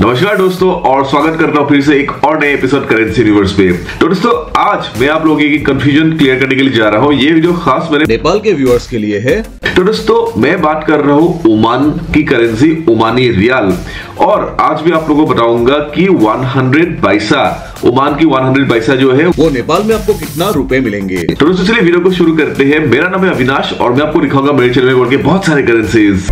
नमस्कार दोस्तों और स्वागत करता हूँ फिर से एक और नए एपिसोड करेंसी यूनिवर्स पे। तो दोस्तों आज मैं आप लोगों की कंफ्यूजन क्लियर करने के लिए जा रहा हूँ। ये वीडियो खास मेरे नेपाल के व्यूअर्स के लिए है। तो दोस्तों मैं बात कर रहा हूँ ओमान की करेंसी ओमानी रियाल। और आज भी आप लोगों को बताऊँगा कि 100 पैसा ओमान की 100 पैसा जो है वो नेपाल में आपको कितना रुपए मिलेंगे? तो दोस्तों चलिए वीडियो को शुरू करते हैं। मेरा नाम है अविनाश और मैं आपको दिखाऊँगा मेरे चैनल में बोल के बहुत सारे करेंसीज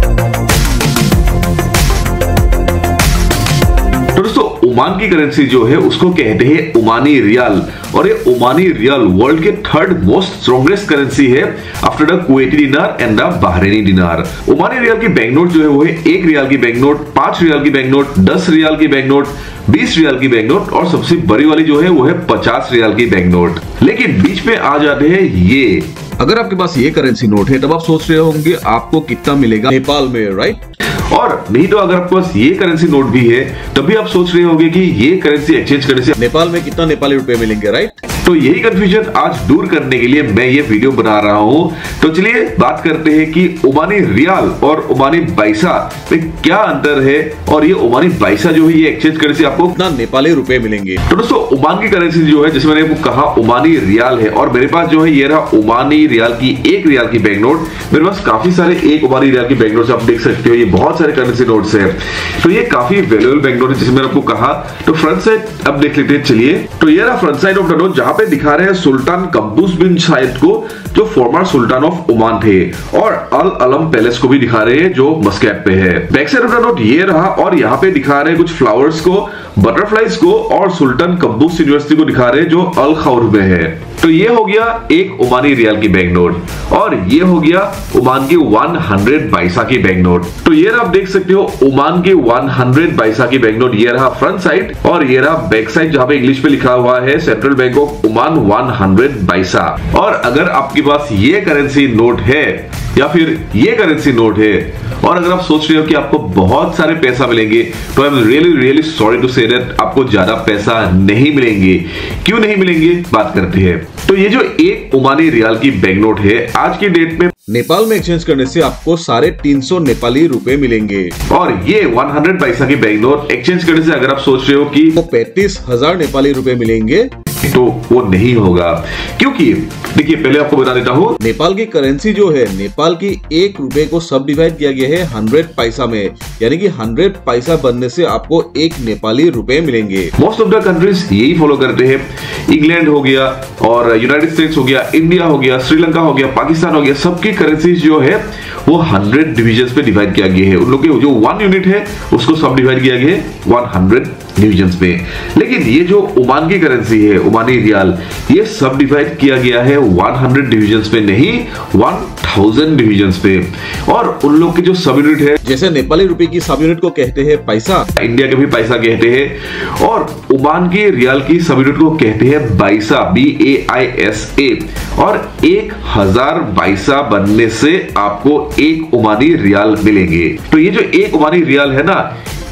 ओमान की करेंसी जो है, उसको कहते हैं ओमानी रियाल। और ये ओमानी रियाल वर्ल्ड के थर्ड मोस्ट स्ट्रॉन्गेस्ट करेंसी है after the Kuwaiti dinar and the Bahraini dinar Omani rial की बैंक नोट जो है, वो है एक रियाल की बैंक नोट पाँच रियाल की बैंक नोट दस रियाल की बैंक नोट बीस रियाल की बैंक नोट और सबसे बड़ी वाली जो है, वो है पचास रियाल की बैंक नोट लेकिन बीच में आ जाते हैं ये। अगर आपके पास ये करेंसी नोट है तब आप सोच रहे होंगे आपको कितना मिलेगा नेपाल में राइट और नहीं तो अगर आपके पास ये करेंसी नोट भी है तभी आप सोच रहे होंगे कि ये करेंसी एक्सचेंज करने से नेपाल में कितना नेपाली रुपए मिलेंगे राइट तो यही कंफ्यूजन आज दूर करने के लिए मैं ये वीडियो बना रहा हूँ। तो चलिए बात करते हैं कि ओमानी रियाल और ओमानी पैसा में क्या अंतर है? और ये ओमानी बाइसा जो है ये एक्सचेंज करने से आपको कितना नेपाली रुपए मिलेंगे। तो दोस्तों ओमान की करेंसी जो है जैसे मैंने आपको कहा ओमानी रियाल है और मेरे पास जो है ये रहा ओमानी रियाल की एक रियाल की बैंक नोट मेरे पास काफ़ी सारे एक ओमानी रियाल की बैंक नोट आप देख सकते हो ये बहुत सारे करेंसी नोट है। तो ये काफ़ी वैल्यूएबल बैंक नोट है जैसे मैंने आपको कहा। तो फ्रंट साइड अब देख लेते हैं चलिए। तो ये रहा front side of the note जहाँ पे दिखा रहे हैं सुल्तान कब्बूस बिन शायद को, जो फॉर्मर सुल्तान ऑफ़ ओमान थे। और अल अलम पैलेस को भी दिखा रहे हैं, जो मस्कैट पे है। बैक साइड नोट ये रहा, और यहाँ पे दिखा रहे हैं कुछ फ्लावर्स को बटरफ्लाईज को, और सुल्तान कब्बूस यूनिवर्सिटी को दिखा रहे हैं, जो अल खौर में है। तो ये हो गया एक ओमानी रियाल की बैंक नोट और ये हो गया ओमान की 100 हंड्रेड बाइसा की बैंक नोट तो ये आप देख सकते हो, ओमान की 100 हंड्रेड बाइसा की बैंक नोट ये रहा फ्रंट साइड और ये रहा बैक साइड जहाँ पे इंग्लिश पे लिखा हुआ है सेंट्रल बैंक ऑफ़ ओमान 100 पैसा और अगर आपके पास ये करेंसी नोट है या फिर ये करेंसी नोट है और अगर आप सोच रहे हो कि आपको बहुत सारे पैसा मिलेंगे तो I am really really sorry to say that आपको ज़्यादा पैसा नहीं मिलेंगे। क्यों नहीं मिलेंगे? बात करते हैं। तो ये जो एक ओमानी रियाल की बैंक नोट है आज की डेट में नेपाल में एक्सचेंज करने से आपको साढ़े तीन सौ नेपाली रुपए मिलेंगे। और ये 100 पैसा की बैंक नोट एक्सचेंज करने से अगर आप सोच रहे हो कि पैंतीस हज़ार नेपाली रुपए मिलेंगे तो वो नहीं होगा। क्योंकि देखिए पहले आपको बता देता हूँ। नेपाल की करेंसी जो है नेपाल की एक रुपए को सब डिवाइड किया गया है हंड्रेड पैसा में। यानी कि हंड्रेड पैसा बनने से आपको एक नेपाली रुपए मिलेंगे। मोस्ट ऑफ़ द कंट्रीज़ यही फॉलो करते हैं। इंग्लैंड हो गया और यूनाइटेड स्टेट्स हो गया इंडिया हो गया श्रीलंका हो गया पाकिस्तान हो गया। सबकी करेंसीज जो है वो हंड्रेड डिविजन पे डिवाइड किया गया है। उन लोग के जो वन यूनिट है उसको सब डिवाइड किया गया है। वन हंड्रेड डिविजन पे लेकिन ये जो ओमान की करेंसी है ओमानी रियाल ये सब डिवाइड किया गया है 100 डिविजन पे नहीं 1000 डिविजन पे और उन लोग के जो सब यूनिट है जैसे नेपाली रुपए की सब यूनिट को कहते हैं पैसा। इंडिया के भी पैसा कहते हैं। और ओमान की रियाल की सब यूनिट को कहते हैं baisa B A I S A और एक हज़ार बाइसा बनने से आपको एक ओमानी रियाल मिलेंगे। तो ये जो एक ओमानी रियाल है ना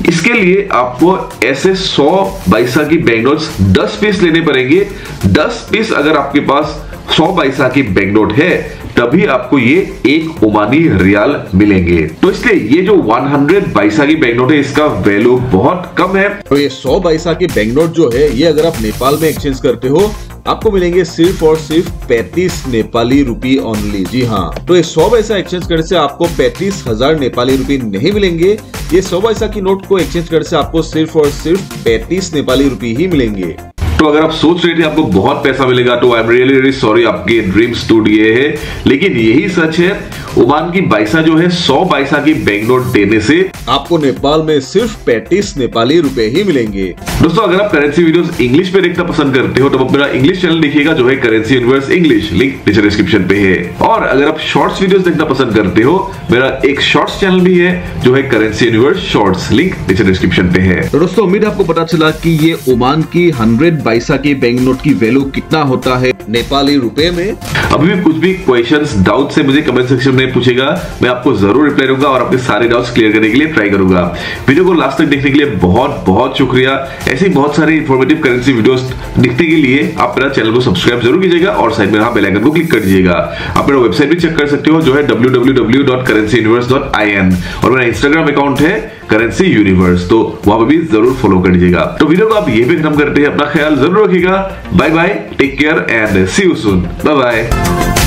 इसके लिए आपको ऐसे 100 बाइसा की बैंक नोट्स 10 पीस लेने पड़ेंगे। 10 पीस अगर आपके पास 100 बाईसा की बैंक नोट है तभी आपको ये एक ओमानी रियाल मिलेंगे। तो इसलिए ये जो 100 पैसा की बैंक नोट है, इसका वैल्यू बहुत कम है। तो ये 100 पैसा की बैंक नोट जो है, ये अगर आप नेपाल में एक्सचेंज करते हो, आपको मिलेंगे सिर्फ़ और सिर्फ़ पैंतीस नेपाली रुपी ओनली जी हाँ। तो ये सौ पैसा एक्सचेंज करने से आपको पैंतीस हज़ार नेपाली रुपी नहीं मिलेंगे। ये सौ पैसा की नोट को एक्सचेंज करने से आपको सिर्फ़ और सिर्फ़ पैंतीस नेपाली रुपी ही मिलेंगे। तो अगर आप सोच रहे थे आपको बहुत पैसा मिलेगा तो I am really really sorry आपके ड्रीम्स टूट गए हैं। लेकिन यही सच है ओमान की बाइसा जो है 100 बाइसा की बैंक नोट देने से आपको नेपाल में सिर्फ़ पैंतीस नेपाली रुपए ही मिलेंगे। दोस्तों अगर आप करेंसी वीडियोस इंग्लिश पे देखना पसंद करते हो तो आप मेरा इंग्लिश चैनल देखिएगा जो है करेंसी यूनिवर्स इंग्लिश लिंक नीचे डिस्क्रिप्शन पे है। और अगर आप शॉर्ट्स वीडियोस देखना पसंद करते हो मेरा एक शॉर्ट्स चैनल भी है जो है करेंसी यूनिवर्स शॉर्ट्स लिंक नीचे डिस्क्रिप्शन पे है। तो दोस्तों उम्मीद आपको पता चला कि ये ओमान की हंड्रेड बाइसा की बैंक नोट की वैल्यू कितना होता है? नेपाली रुपए में? अभी भी कुछ भी क्वेश्चन डाउट से मुझे कमेंट सेक्शन में पूछेगा। मैं आपको ज़रूर रिप्लाई दूँगा और आपके सारे डाउट्स क्लियर करने के लिए ट्राई करूँगा। वीडियो को लास्ट तक देखने के लिए बहुत बहुत शुक्रिया। ऐसे बहुत सारे इन्फॉर्मेटिव करेंसी वीडियोस दिखने के लिए आप मेरा चैनल को सब्सक्राइब ज़रूर कीजिएगा और साइड में यहाँ बेल आइकन को क्लिक कर दीजिएगा। आप मेरा वेबसाइट भी चेक कर सकते हो, जो है www.currencyuniverse.in और मेरा इंस्टाग्राम अकाउंट है करेंसी यूनिवर्स तो वहाँ पर भी ज़रूर फॉलो कर लीजिएगा। तो वीडियो को आप ये भी खत्म करते हैं, अपना ख्याल ज़रूर रखिएगा। Bye bye take care and see you soon bye bye